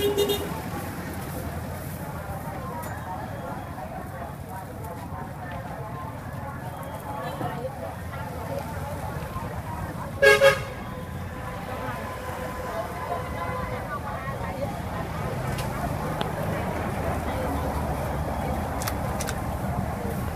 ハハハ!